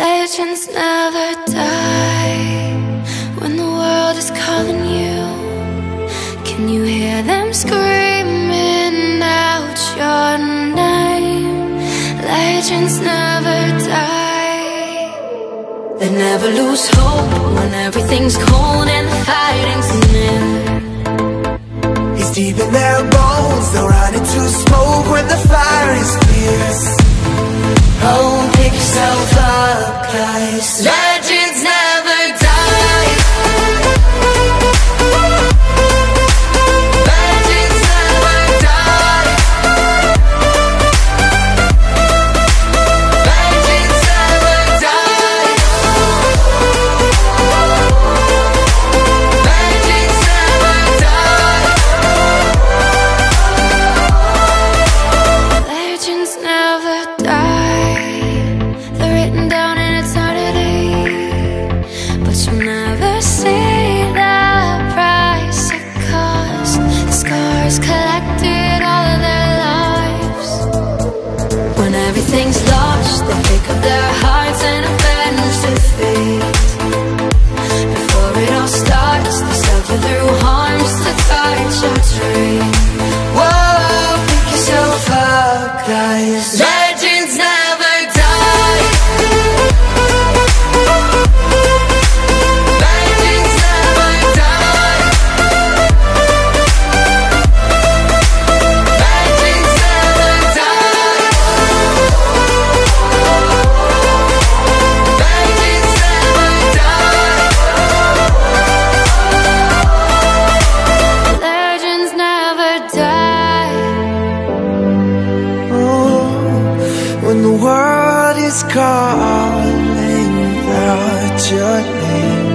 Legends never die when the world is calling you. Can you hear them screaming out your name? Legends never die. They never lose hope when everything's cold and the fighting's near. It's deep in their bones, Legends never die. Legends never die. Legends never die. Legends never. Legends never die. Everything's lost, calling out your name.